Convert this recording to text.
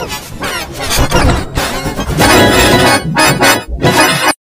Oh, my God.